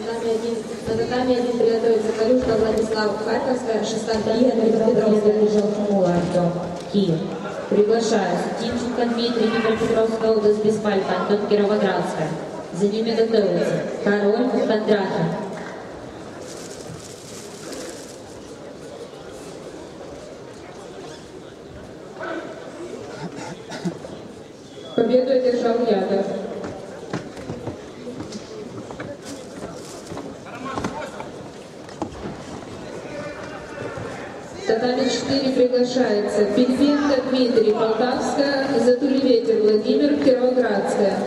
татами один, приготовится Калюшка Владислав Харьковская, шестая Игорь Петровская. Петровский, Жолтмула, Артем, Киев. Приглашаю Тимченко Дмитрий, Днепропетровская область, Беспалько, Антон Кировоградская. За ними готовится Король Кондрахин. Победу одержал Ядов. 4 приглашается Пельпенко Дмитрий, Полтавская, Затулеветер Владимир, Кировоградская.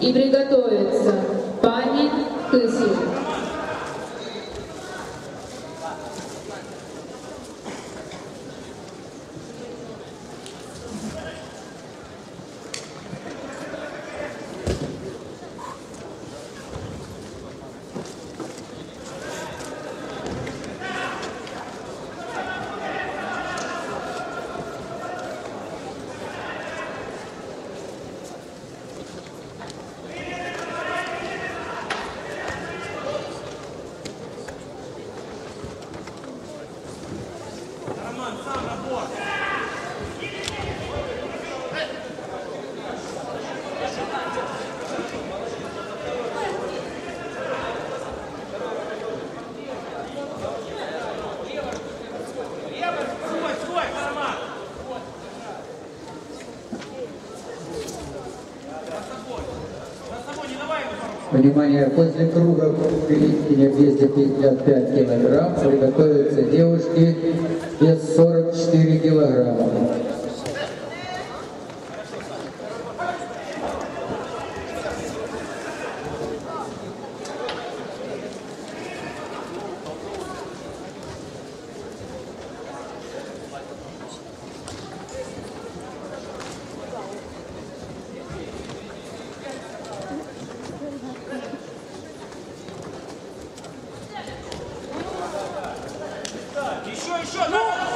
И приготовится Пани Кысу. Внимание, после круга переднего веса 55 килограмм приготовятся девушки вес 44 килограмма. 射他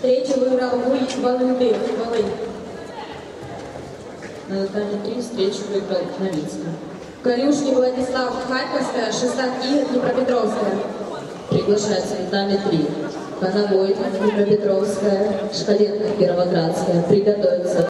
Встречу выиграл Гуль Волынды. Волынь. На татами 3 встречу выиграл Новицкий. Корюшник Владислав Харьковская, Шестак Игорь Днепропетровская. Приглашается на татами 3. Коновой, Днепропетровская, Шкаленко, Кировоградская. Приготовиться.